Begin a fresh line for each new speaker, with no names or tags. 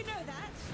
You know that.